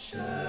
Sure.